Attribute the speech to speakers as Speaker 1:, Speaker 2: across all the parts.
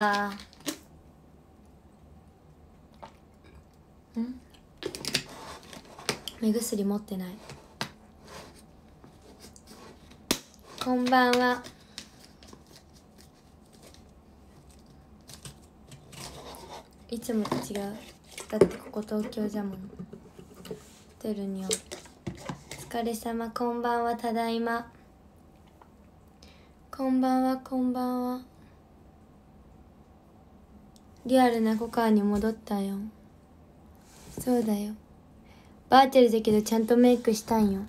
Speaker 1: あうん？目薬持ってない。こんばんは。いつもと違う。だってここ東京じゃもん。ホテルにお疲れ様。こんばんはただいま。こんばんはこんばんは。リアルなコカに戻ったよ。そうだよ。バーチャルだけどちゃんとメイクしたんよ。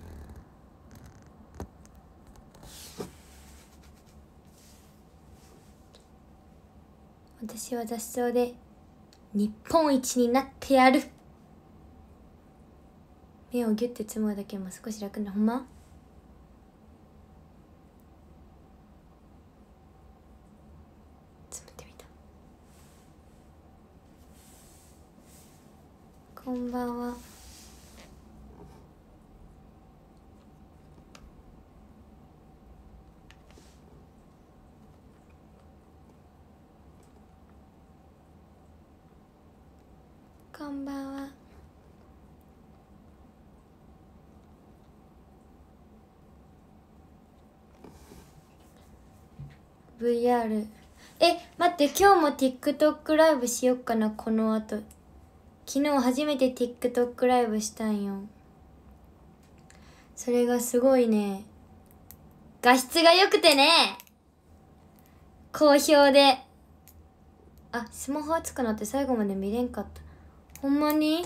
Speaker 1: 私は雑草で日本一になってやる。目をギュッてつむだけも少し楽な。ほんまつむってみたこんばんは。こんばんは。VR え待って今日も TikTok ライブしよっかなこの後。昨日初めて TikTok ライブしたんよ。それがすごいね。画質が良くてね。好評で。あスマホ熱くなって最後まで見れんかった。ほんまに？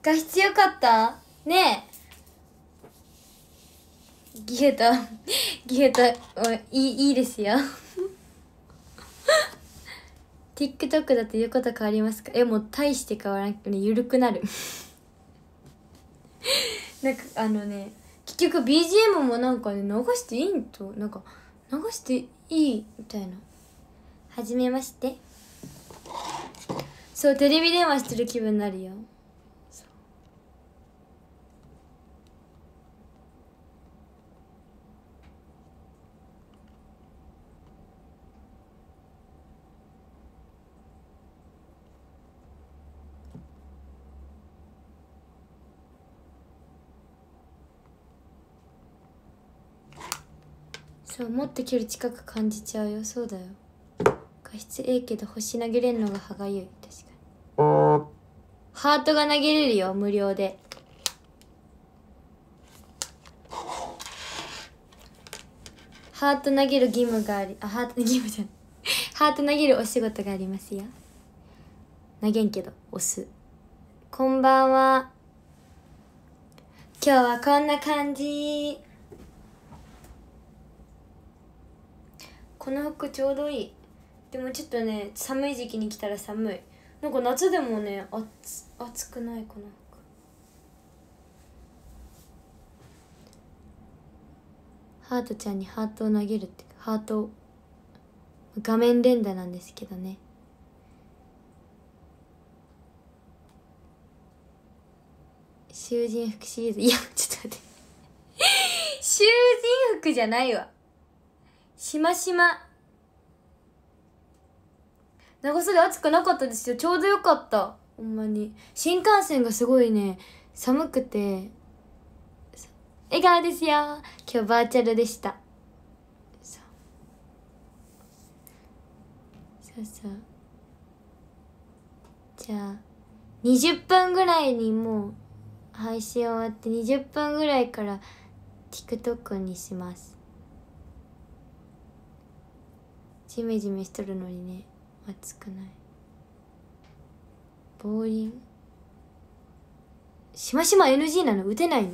Speaker 1: 画質良かった？ねえ。ギュータギュータいいいいですよ。TikTok だと言うこと変わりますか？えもう大して変わらん。けどね緩くなる。なんかあのね結局 BGM もなんかね流していいんと？なんか流していいみたいな。はじめまして。そうテレビ電話してる気分になるよ。そうもっと距離近く感じちゃうよ。そうだよ。画質ええけど星投げれんのが歯がゆい。確かに。ハートが投げれるよ無料で。ハート投げる義務がありあハート 義務じゃない。ハート投げるお仕事がありますよ。投げんけど押す。こんばんは。今日はこんな感じ。この服ちょうどいい。でもちょっとね寒い時期に来たら寒い。なんか夏でもね暑暑くないこの服。ハートちゃんにハートを投げるってハート画面連打なんですけどね。囚人服シリーズ。いやちょっと待って。囚人服じゃないわ。しましま。長袖暑くなかったですよ。ちょうどよかった。ほんまに。新幹線がすごいね。寒くて。笑顔ですよ。今日バーチャルでした。そうそう。そうじゃあ20分ぐらいにもう配信終わって20分ぐらいから TikTok にします。ジメジメしとるのにね暑くない。ボーリンしましま NG なの？打てないの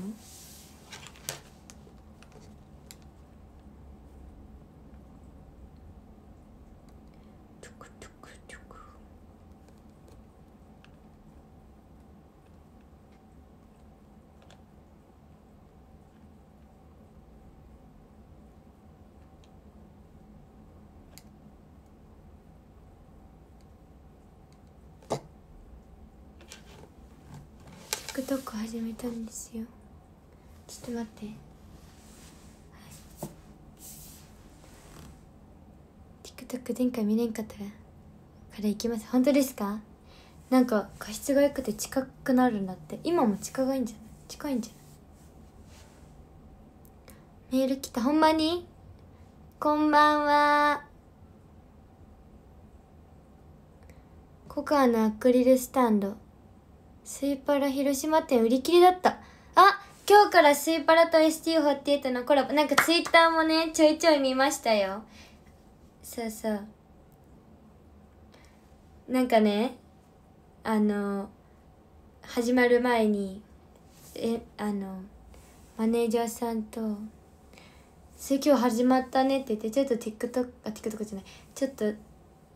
Speaker 1: TikTok 始めたんですよ。ちょっと待って、はい、TikTok 前回見れんかったからから行きます。本当ですか？なんか画質が良くて近くなるんだって。今も近がいんじゃない？近いんじゃない？メール来た。ほんまに？こんばんは。ココアのアクリルスタンド。スイパラ広島店売り切りだった。あ今日からスイパラと ST48 のコラボ。なんかツイッターもねちょいちょい見ましたよ。そうそう。なんかねあの始まる前にえあのマネージャーさんと「それ今日始まったね」って言ってちょっと TikTok あ TikTok じゃない。ちょっと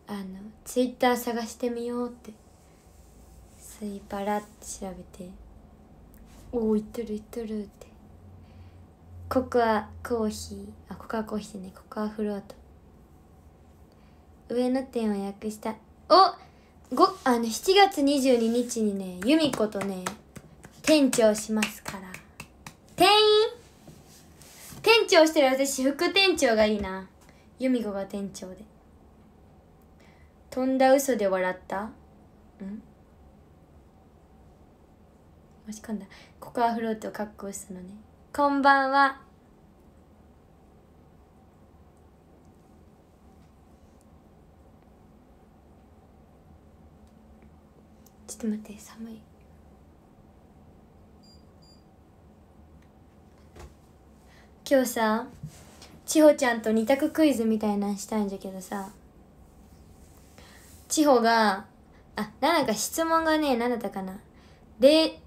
Speaker 1: あの Twitter 探してみようって。スイパラって調べて「おおいっとるいっとる」って。ココアコーヒー。あココアコーヒーでね。ココアフロート。上の店を予約した。おごあの7月22日にね由美子とね店長しますから。店員？店長してる。私副店長がいいな。由美子が店長で。飛んだ嘘で笑った。ん？もし込んだ。ココアフロートを確保したのね。こんばんは。ちょっと待って寒い。今日さ千穂ちゃんと二択クイズみたいなんしたいんじゃけどさ。千穂があなんか質問がね何だったかな。で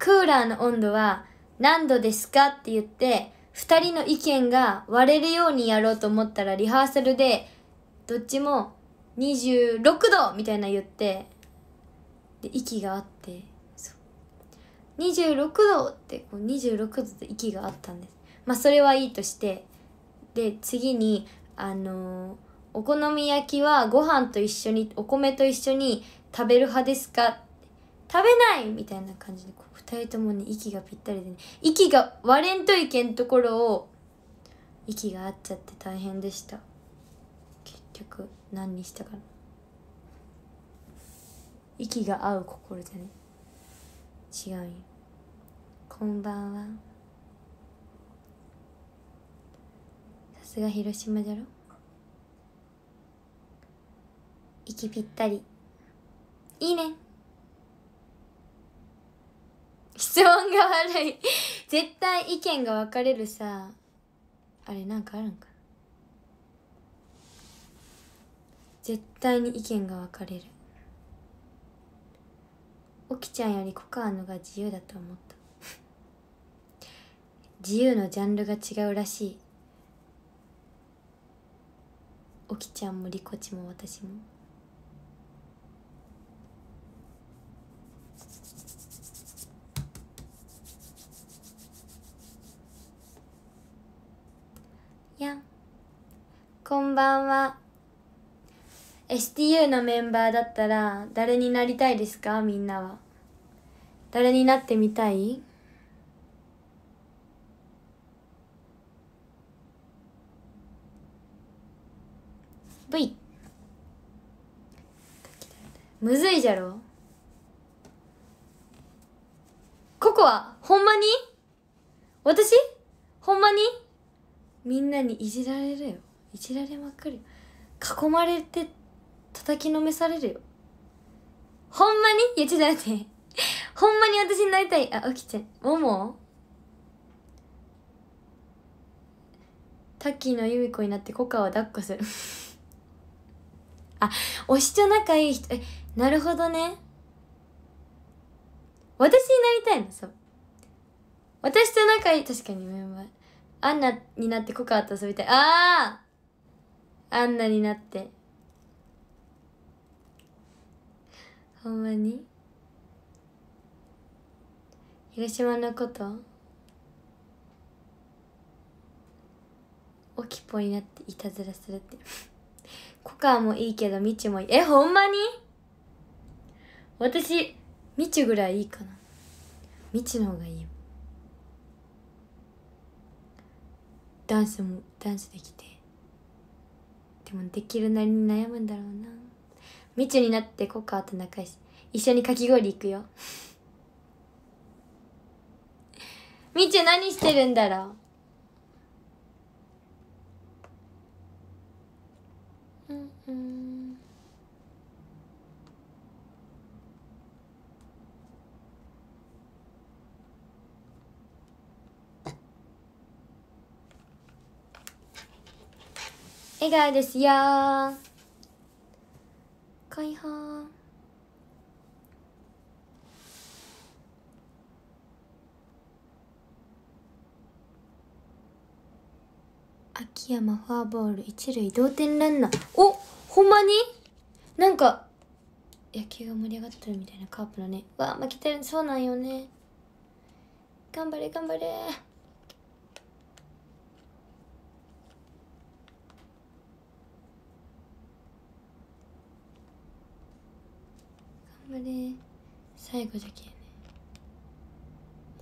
Speaker 1: クーラーの温度は何度ですかって言って2人の意見が割れるようにやろうと思ったらリハーサルでどっちも26度みたいな言ってで息があってそう。26度ってこう26度で息があったんです。まあそれはいいとしてで次にあのーお好み焼きはご飯と一緒にお米と一緒に食べる派ですか？食べないみたいな感じでこう二人ともね息がぴったりでね。息が割れんといけんところを息が合っちゃって大変でした。結局何にしたかな。息が合う心じゃね。違うよ。こんばんは。さすが広島じゃろ。息ぴったり。いいね。質問が悪い。絶対意見が分かれるさ。あれなんかあるんかな。絶対に意見が分かれる。おきちゃんよりコカアのが自由だと思った。自由のジャンルが違うらしい。おきちゃんもリコチも私も。やん。こんばんは。STU のメンバーだったら誰になりたいですか？みんなは。誰になってみたい？V むずいじゃろ？ココアほんまに？私？ほんまに？みんなにいじられるよ。いじられまくるよ。囲まれて叩きのめされるよ。ほんまに？いやちょっと待って。ほんまに私になりたい？あ起きちゃう。もも？タッキーの由美子になってコカを抱っこする。あ推しと仲いい人。えなるほどね。私になりたいの？そう。私と仲いい。確かにメンバー。アンナになってコカと遊びたい。ああアンナになって。ほんまに？広島のこと？おきぽになっていたずらするって。コカもいいけどみちもいい。えほんまに？私みちぐらいいいかな。みちの方がいいよ。ダンスもダンスできて。でもできるなりに悩むんだろうな。みちゅになってコカと仲良し一緒にかき氷行くよ。みちゅ何してるんだろう。笑顔ですよ。解放。秋山フォアボール一塁同点ランナー。おほんまに？なんか野球が盛り上がってるみたいなカープのね。わあ負けてる。そうなんよね。頑張れ頑張れ。れ最後じゃけね。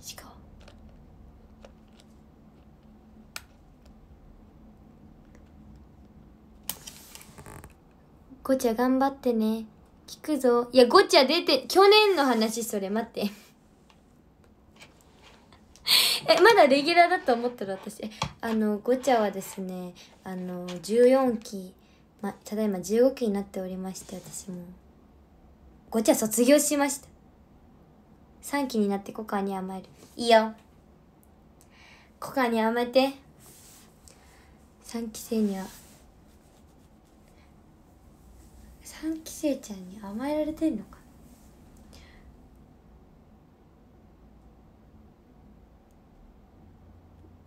Speaker 1: 石川ごちゃ頑張ってね。聞くぞ。いやごちゃ出て去年の話それ待って。えまだレギュラーだと思ったら私。あのごちゃはですねあの14期まただいま15期になっておりまして私も。ごちゃ卒業しました。3期になってコカに甘える。いいよ。コカに甘えて。3期生には。3期生ちゃんに甘えられてんのか。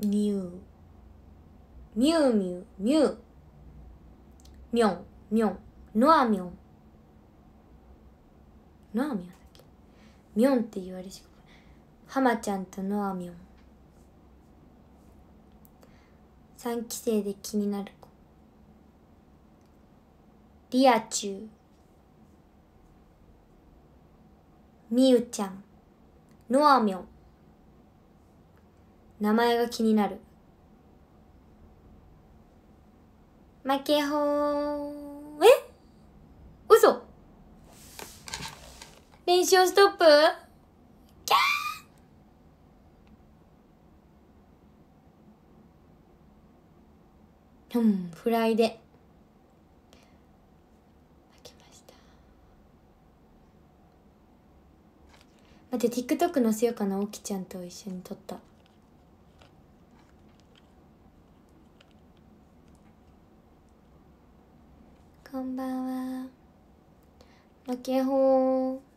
Speaker 1: ミュウミュウミュウミュウミョン。ミョン。ノアミョン。ノアミョンだっけミョンって言われしかハマちゃんとノアミョン。3期生で気になる子。リアチュウミユちゃん。ノアミョン。名前が気になる。負けほーえ嘘練習ストップ？キャー！うんフライで。負けました。待って TikTok 載せようかなおきちゃんと一緒に撮った。こんばんは。負けほー。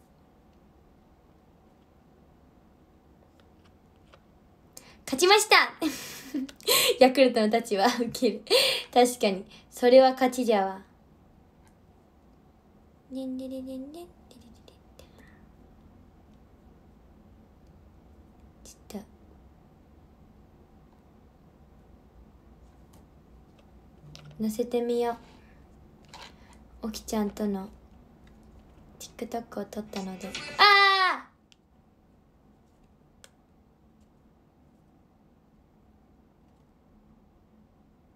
Speaker 1: 勝ちました。ヤクルトのたちはウケる。確かに。それは勝ちじゃわ。ねんねれねんねんちょっと。載せてみよう。おきちゃんとの TikTok を撮ったので。あ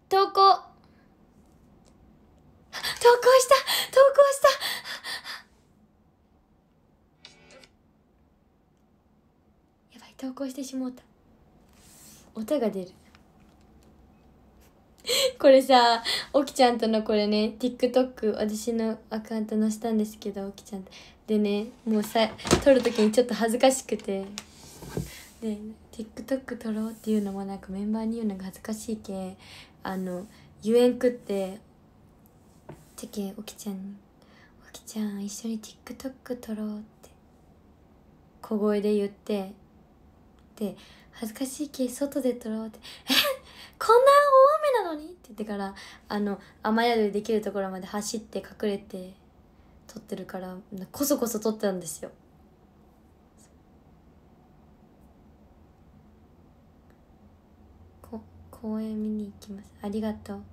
Speaker 1: 投稿。投稿した。投稿した。やばい投稿してしもうた。音が出る。これさおきちゃんとのこれね TikTok 私のアカウント載せたんですけどおきちゃん。でねもうさ撮る時にちょっと恥ずかしくて。で TikTok 撮ろうっていうのもなんかメンバーに言うのが恥ずかしいけあの言えんくってじゃけおきちゃんに「おきちゃん一緒に TikTok 撮ろう」って小声で言ってで恥ずかしいけ外で撮ろうって「え？こんな大雨なのに?」って言ってからあの雨宿りできるところまで走って隠れて撮ってるからこそこそ撮ってたんですよこ公園見に行きます。ありがとう。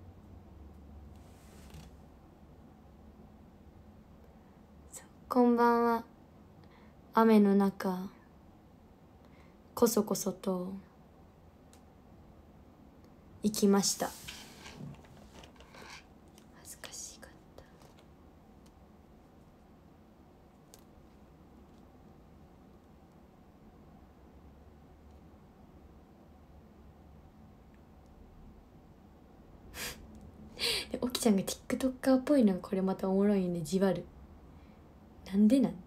Speaker 1: こんばんは。雨の中こそこそと行きました恥ずえおきちゃんが TikToker っぽいのがこれまたおもろいね。じわる。なんでなんて。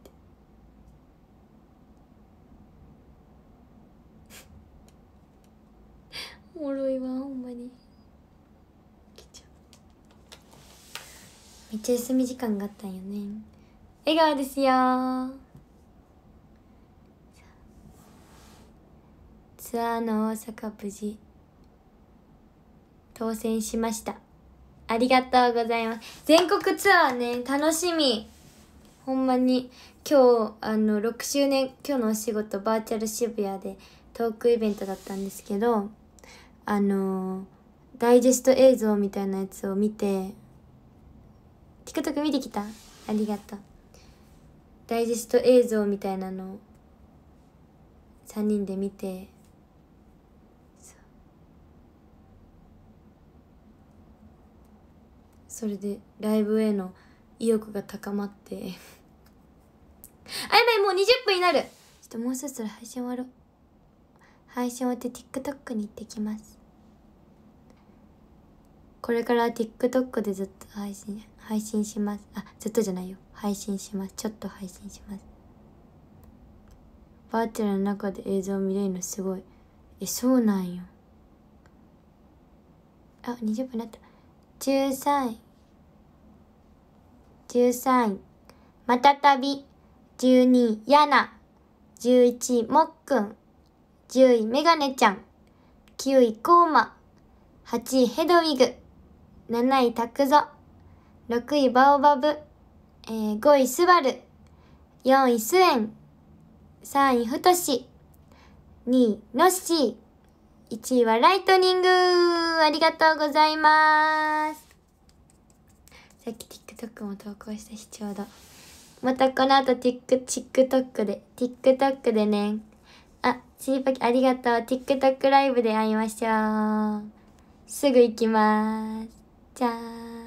Speaker 1: おもろいわほんまに。おきちゃめっちゃ休み時間があったんよね。笑顔ですよ。ツアーの大阪無事当選しました。ありがとうございます。全国ツアーね楽しみ。ほんまに。今日あの6周年今日のお仕事バーチャル渋谷でトークイベントだったんですけどあのダイジェスト映像みたいなやつを見て TikTok 見てきた？ありがとう。ダイジェスト映像みたいなのを3人で見てそれでライブへの意欲が高まって。あやばいもう20分になる。ちょっともうそろそろ配信終わろう。配信終わって TikTok に行ってきます。これから TikTok でずっと配信配信します。あずっとじゃないよ。配信します。ちょっと配信します。バーチャルの中で映像を見れるのすごい。えそうなんよ。あ20分になった。13位13位またたび。12位やな。11位もっくん。10位。メガネちゃん。9位。コーマ8位。ヘドウィグ。7位。タクゾ。6位。バオバブ、えー、5位スバル。4位。スエン。3位。フトシ2位。ノッシー。1位。はライトニング。ありがとうございます。さっき TikTok も投稿したしちょうど。またこの後 TikTok で TikTok でね。あチーパキありがとう。TikTok ライブで会いましょう。すぐ行きます。じゃーん。